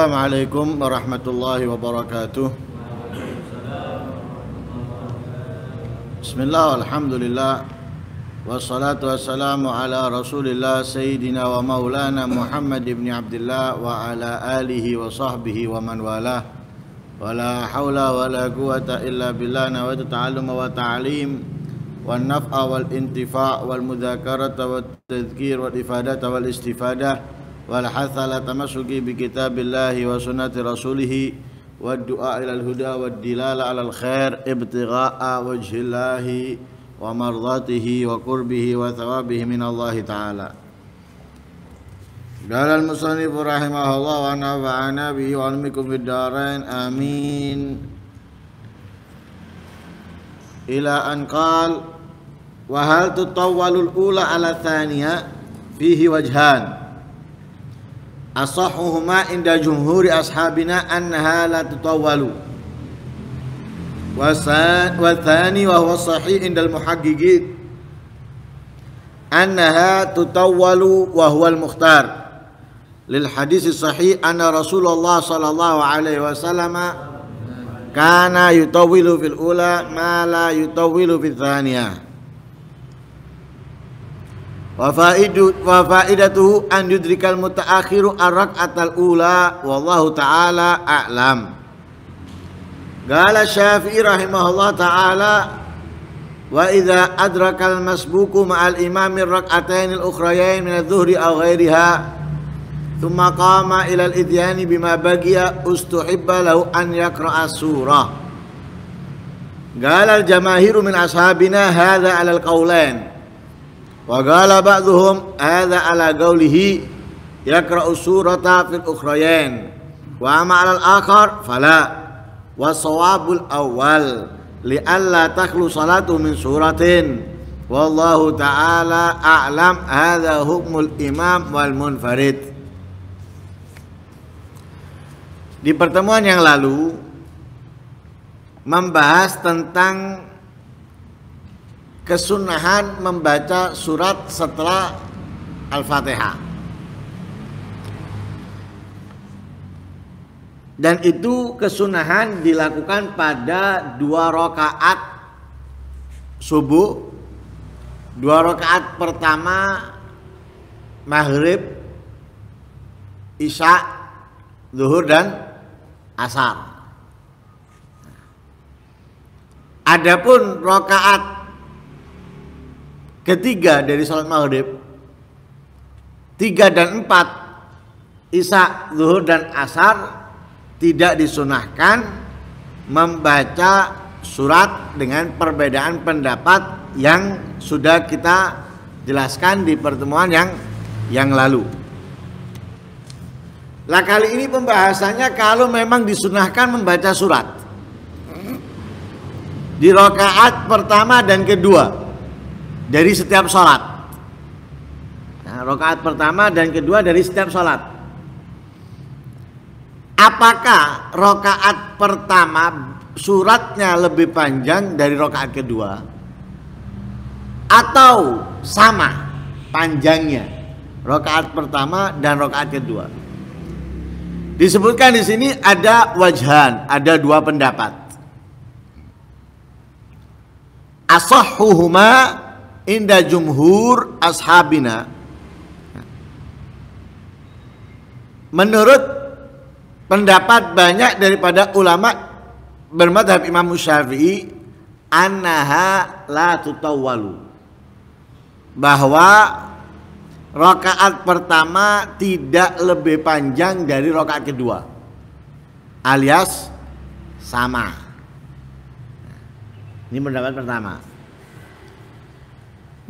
Assalamualaikum warahmatullahi wabarakatuh. Bismillah, alhamdulillah. Wassalatu wassalamu ala rasulillah Sayyidina wa maulana Muhammad ibn Abdullah Wa ala alihi wa sahbihi wa man wala. Wa la hawla wa la quwata illa billah Nawaitu ta'alluma wa ta'alim Wa naf'a wal intifa' wal la tamasuki bi kitabillahi wa sunnati rasulihi والدعاء إلى الهدى والدلالة على الخير ابتغاء وجه الله ومرضاته وقربه وثوابه من الله تعالى. قال المصنف رحمه الله ونفعنا به وعلمكم في الدارين آمين. إلى أن قال وهل تطول الأولى على الثانية؟ فيه وجهان. أصحهما عند جمهور أصحابنا أنها لا تطول. والثاني وهو الصحيح عند المحققين. أنها تطول وهو المختار. للحديث الصحيح أن رسول الله صلى الله عليه وسلم كان يطول في الأولى ما لا يطول في الثانية. وفائدته أن يدرك المتأخر الركعة الأولى والله تعالى أعلم. قال الشافعي رحمه الله تعالى وإذا أدرك المسبوق مع الإمام الركعتين الأخريين من الظهر أو غيرها ثم قام إلى الإتيان بما بقي استحب له أن يقرأ السورة. قال الجماهير من أصحابنا هذا على القولين. Wa qala ba'dhum hadza ala qawlihi Yakra'u surata fil ukhrayain wa amma 'ala al-akhar fala. Wa sawabul awwal li'alla takhlu salatu min suratin. Wallahu ta'ala a'lam hadza hukmul imam wal munfarid. Di pertemuan yang lalu membahas tentang kesunahan membaca surat setelah Al-Fatihah. Dan itu kesunahan dilakukan pada dua rakaat subuh, dua rakaat pertama maghrib, isya, zuhur dan asar. Adapun rakaat ketiga dari sholat maghrib. Tiga dan empat isya zuhur dan asar tidak disunahkan membaca surat dengan perbedaan pendapat yang sudah kita jelaskan di pertemuan yang yang lalu. Lah kali ini pembahasannya kalau memang disunahkan membaca surat. Di rakaat pertama dan kedua dari setiap sholat. Nah, rokaat pertama dan kedua dari setiap sholat. Apakah rokaat pertama suratnya lebih panjang dari rokaat kedua? Atau sama panjangnya rokaat pertama dan rokaat kedua? Disebutkan di sini ada wajhan, ada dua pendapat. Asahuhuma inda jumhur ashabina. Menurut pendapat banyak daripada ulama bermadhab Imam Syafi'i annaha la tutawwalu bahwa rakaat pertama tidak lebih panjang dari rakaat kedua. Alias sama. Ini pendapat pertama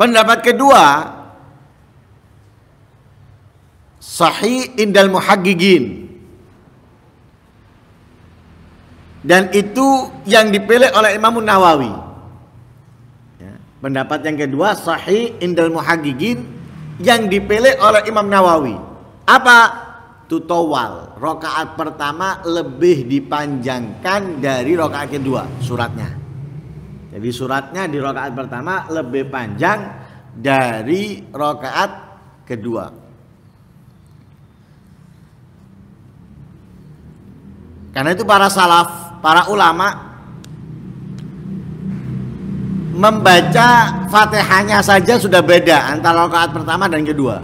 Pendapat kedua Sahih indal muhaggigin. Dan itu yang dipilih oleh Imam Nawawi ya, Pendapat yang kedua Sahih indal muhaggigin Yang dipilih oleh Imam Nawawi. Apa? Tutawal. Rokaat pertama lebih dipanjangkan dari rokaat kedua Suratnya jadi suratnya di rokaat pertama lebih panjang dari rokaat kedua. Karena itu para salaf, para ulama membaca Fatihahnya saja sudah beda antara rakaat pertama dan kedua.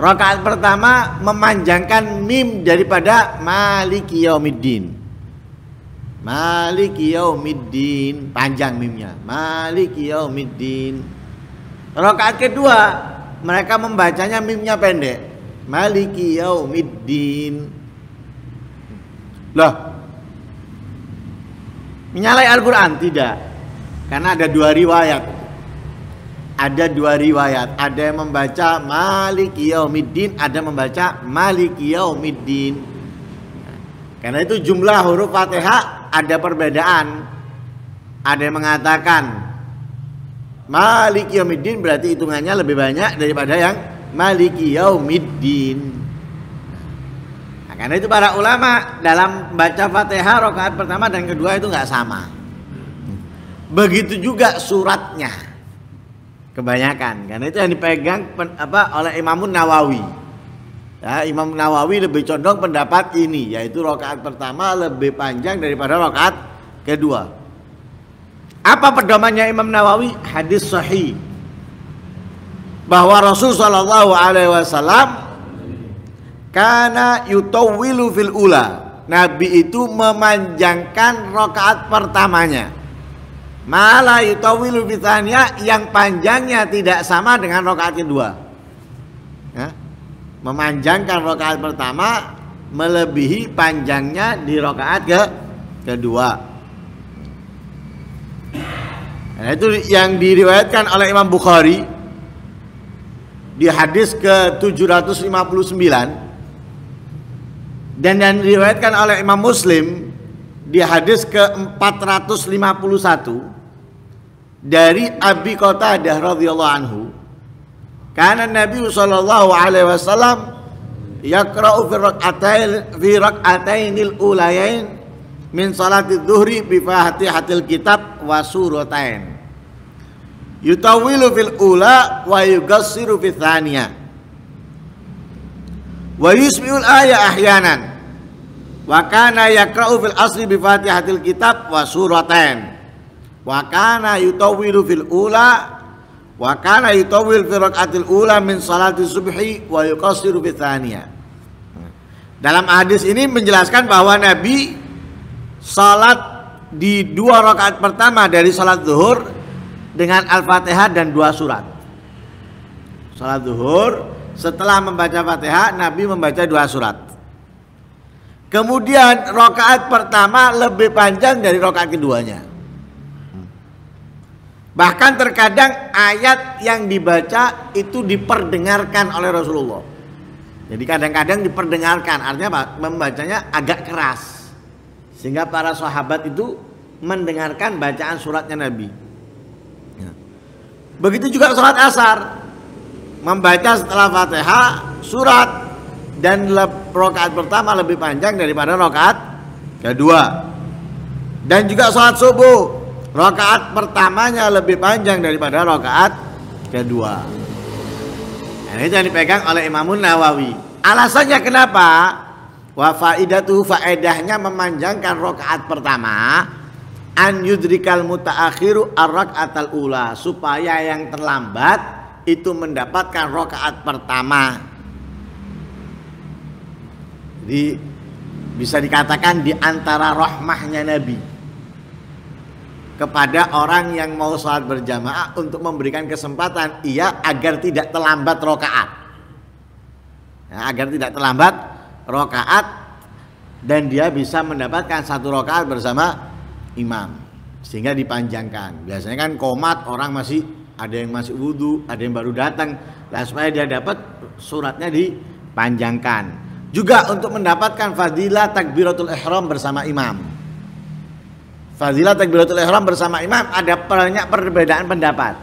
Rakaat pertama memanjangkan mim daripada Maliki Yaumiddin. Maliki Yaumiddin, panjang mimnya. Maliki Yaumiddin. Rakaat kedua mereka membacanya mimnya pendek. Maliki Yaumiddin. Loh. Menyalai Al-Qur'an tidak. Karena ada dua riwayat. Ada dua riwayat. Ada yang membaca Maliki Yaumiddin, ada membaca Maliki Yaumiddin. Karena itu jumlah huruf Fatihah ada perbedaan. Ada yang mengatakan Maliki Yaumiddin berarti hitungannya lebih banyak daripada yang Maliki Yaumiddin. Nah, karena itu para ulama dalam baca Fatihah rakaat pertama dan kedua itu nggak sama. Begitu juga suratnya. Kebanyakan karena itu yang dipegang apa oleh Imamun Nawawi. Ya, Imam Nawawi lebih condong pendapat ini yaitu rakaat pertama lebih panjang daripada rakaat kedua. Apa pedomannya Imam Nawawi? Hadis sahih bahwa Rasul Shallallahu Alaihi Wasallam karena yutawwilu fil ula. Nabi itu memanjangkan rakaat pertamanya. Malah yutawilu bitanya yang panjangnya tidak sama dengan rakaat kedua. Memanjangkan rakaat pertama melebihi panjangnya di rakaat ke kedua. Nah, itu yang diriwayatkan oleh Imam Bukhari di hadis ke 759 dan yang diriwayatkan oleh Imam Muslim di hadis ke 451 dari Abi Qatadah radhiyallahu anhu karena Nabi sallallahu alaihi wasallam yaqra'u fi rak'atain fi rak'atainil ulayain min salati dhuhri bi fatihatil kitab wa suratain yutawilu fil ula wa yugassiru fi thaniya. Wa yusmi'ul aya ahyanan. Wa kana yaqra'u fil asri bi fatihatil kitab wa suratain wa kana yutawwilu fil ula wa kana yutawwil fi rakaatil ula min salati subhi wa yuqassiru fi dalam hadis ini menjelaskan bahwa Nabi salat di dua rakaat pertama dari salat zuhur dengan Al-Fatihah dan dua surat. Salat zuhur setelah membaca Fatihah Nabi membaca dua surat. Kemudian rakaat pertama lebih panjang dari rakaat keduanya. Bahkan terkadang ayat yang dibaca itu diperdengarkan oleh Rasulullah. Jadi kadang-kadang diperdengarkan, artinya apa? Membacanya agak keras. Sehingga para sahabat itu mendengarkan bacaan suratnya Nabi. Ya. Begitu juga sholat asar. Membaca setelah fatihah surat. Dan rokaat pertama lebih panjang daripada rokaat kedua. Dan juga sholat subuh Rakaat pertamanya lebih panjang daripada rakaat kedua. Nah, ini yang dipegang oleh Imamun Nawawi. Alasannya kenapa? Wa faidatu faedahnya memanjangkan rakaat pertama an yudrikal mutaakhiru ar-rakaatal ula supaya yang terlambat itu mendapatkan rakaat pertama. Jadi bisa dikatakan di antara rahmahnya Nabi kepada orang yang mau sholat berjamaah untuk memberikan kesempatan. Ia agar tidak terlambat rokaat. Ya, agar tidak terlambat rokaat dan dia bisa mendapatkan satu rokaat bersama imam. Sehingga dipanjangkan. Biasanya kan komat orang masih ada yang masih wudhu ada yang baru datang. Lah supaya dia dapat suratnya dipanjangkan. Juga untuk mendapatkan fadilah takbiratul ihram bersama imam Fadilah takbiratul ihram bersama imam ada banyak perbedaan pendapat.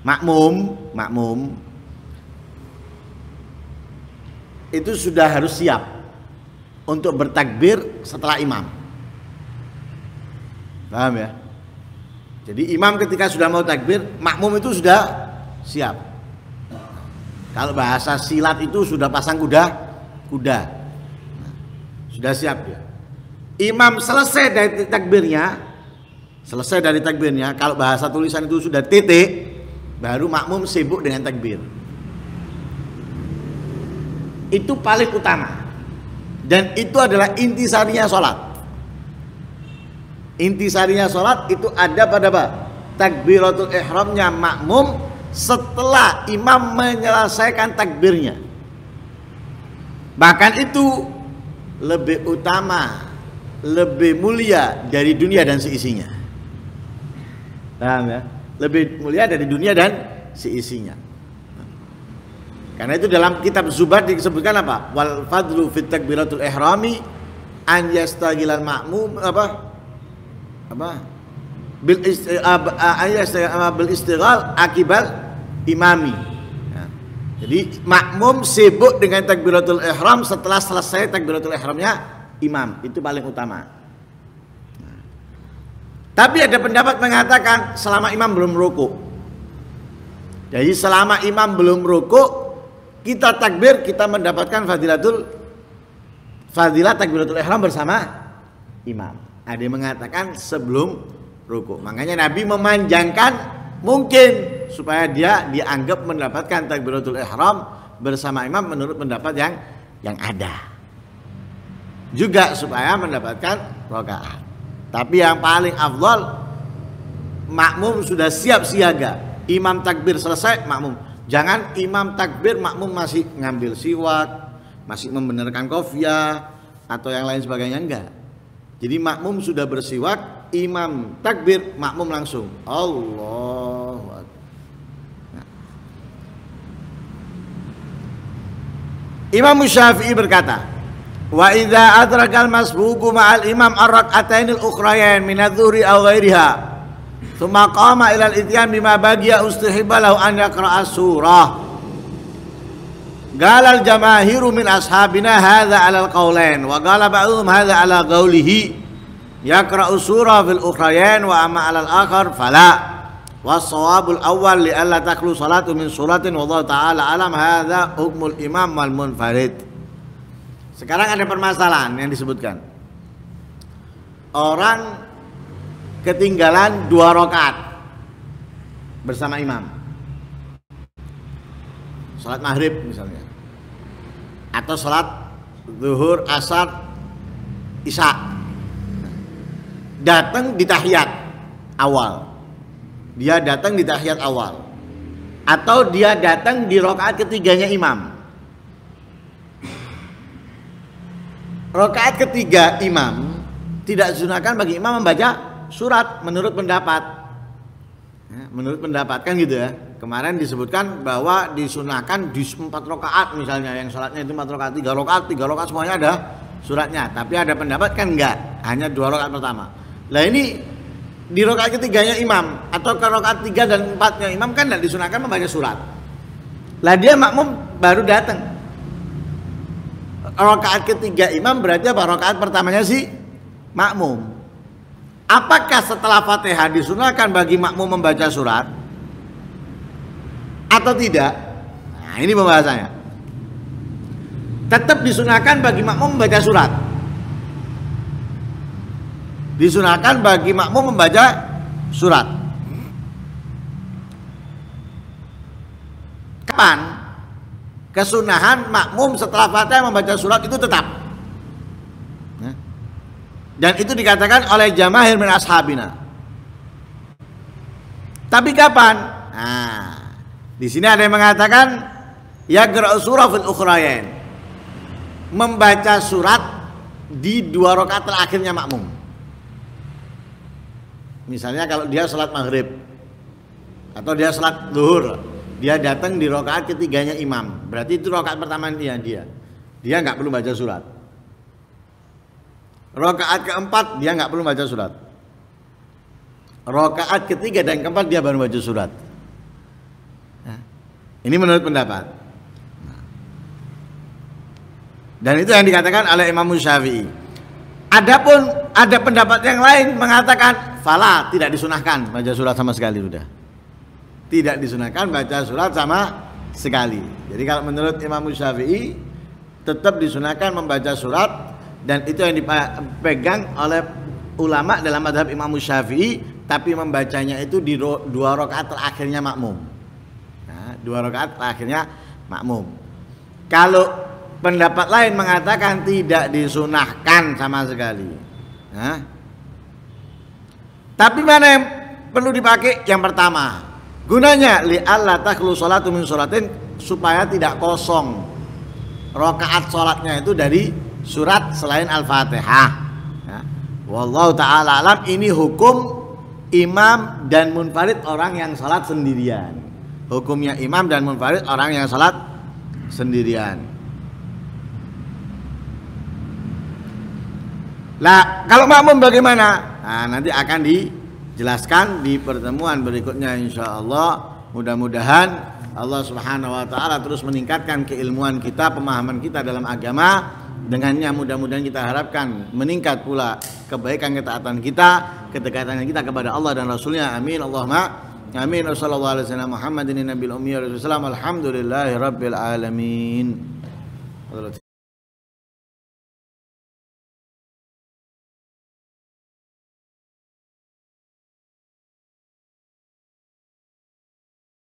Makmum, makmum itu sudah harus siap untuk bertakbir setelah imam. Paham ya? Jadi imam ketika sudah mau takbir, makmum itu sudah siap. Kalau bahasa silat itu sudah pasang kuda, kuda. Sudah siap dia. Imam selesai dari takbirnya, selesai dari takbirnya, kalau bahasa tulisan itu sudah titik, baru makmum sibuk dengan takbir. Itu paling utama. Dan itu adalah intisarinya sholat. Intisarinya sholat itu ada pada apa? Takbiratul ihramnya makmum setelah imam menyelesaikan takbirnya. Bahkan itu lebih utama, lebih mulia dari dunia dan seisinya. Paham ya? Lebih mulia dari dunia dan seisinya. Karena itu dalam kitab Zubat disebutkan apa? Wal fadlu fit takbiratul ihrami an yastagilal ma'mum apa? Apa? Bil bil istighal akibal imami. Ya. Jadi makmum sibuk dengan takbiratul ihram setelah selesai takbiratul ihramnya imam. Itu paling utama. Tapi ada pendapat mengatakan selama imam belum rukuk. Jadi selama imam belum rukuk kita takbir kita mendapatkan fadilatul fadilah takbiratul ihram bersama imam. Ada yang mengatakan sebelum ruku. Makanya Nabi memanjangkan mungkin supaya dia dianggap mendapatkan takbiratul ihram bersama imam menurut pendapat yang yang ada. Juga supaya mendapatkan rakaat. Tapi yang paling afdal makmum sudah siap siaga. Imam takbir selesai, makmum Jangan imam takbir makmum masih ngambil siwak, masih membenarkan kofiah atau yang lain sebagainya enggak. Jadi makmum sudah bersiwak, imam takbir, makmum langsung. Allah. Imam Syafi'i berkata, وإذا أدرك المسبوق مع الإمام الركعتين الأخريين من الظهر أو غيرها ثم قام إلى الإتيان بما بقي استحب له أن يقرأ السورة. قال الجماهير من أصحابنا هذا على القولين وقال بعضهم هذا على قوله يقرأ السورة في الأخريين وأما على الآخر فلا. والصواب الأول لئلا تخلو صلاة من سورة والله تعالى أعلم هذا حكم الإمام المنفرد. Sekarang ada permasalahan yang disebutkan. Orang ketinggalan dua rakaat bersama imam. Salat maghrib misalnya. Atau salat zuhur, asar, isya. Datang di tahiyat awal. Dia datang di tahiyat awal. Atau dia datang di rakaat ketiganya imam. Rakaat ketiga imam tidak disunahkan bagi imam membaca surat menurut pendapat. Ya, menurut pendapat kan gitu ya. Kemarin disebutkan bahwa disunahkan di empat rakaat misalnya yang sholatnya itu empat rakaat, tiga rakaat, tiga rakaat semuanya ada suratnya. Tapi ada pendapat kan enggak, hanya dua rakaat pertama. Lah ini di rakaat ketiganya imam atau ke rakaat tiga dan empatnya imam kan tidak disunahkan membaca surat. Lah dia makmum baru datang. Rakaat ketiga imam berarti apa? Rakaat pertamanya sih makmum. Apakah setelah Fatihah disunahkan bagi makmum membaca surat atau tidak? Nah, ini pembahasannya. Tetap disunahkan bagi makmum membaca surat. Disunahkan bagi makmum membaca surat. Kapan kesunahan makmum setelah Fatihah membaca surat itu tetap? Dan itu dikatakan oleh jamahir min ashabina. Tapi kapan? Nah, di sini ada yang mengatakan ya surah fil ukhrayain. Membaca surat di dua rakaat terakhirnya makmum. Misalnya kalau dia sholat maghrib atau dia sholat duhur, dia datang di rakaat ketiganya imam. Berarti itu rakaat pertama dia dia. Dia nggak perlu baca surat. Rokaat keempat dia nggak perlu baca surat. Rokaat ketiga dan keempat dia baru baca surat. Nah, ini menurut pendapat. Nah. Dan itu yang dikatakan oleh Imam Syafi'i. Adapun ada pendapat yang lain mengatakan fala tidak disunahkan baca surat sama sekali sudah. Tidak disunahkan baca surat sama sekali. Jadi kalau menurut Imam Syafi'i tetap disunahkan membaca surat dan itu yang dipegang oleh ulama dalam madhab Imam Syafi'i tapi membacanya itu di dua rakaat terakhirnya makmum. Nah, dua rakaat terakhirnya makmum. Kalau pendapat lain mengatakan tidak disunahkan sama sekali. Nah, tapi mana yang perlu dipakai? Yang pertama gunanya li Allah takhlu salatu min salatin supaya tidak kosong rakaat sholatnya itu dari surat selain Al-Fatihah. Ya. Wallahu taala alam ini hukum imam dan munfarid orang yang salat sendirian. Hukumnya imam dan munfarid orang yang salat sendirian. Lah, kalau makmum bagaimana? Nah, nanti akan dijelaskan di pertemuan berikutnya insya Allah. Mudah-mudahan Allah Subhanahu wa taala terus meningkatkan keilmuan kita, pemahaman kita dalam agama. Dengannya mudah-mudahan kita harapkan meningkat pula kebaikan ketaatan kita, kedekatan kita kepada Allah dan Rasulnya. Amin. Allahumma amin. Wassallallahu Muhammadin alhamdulillahi rabbil alamin.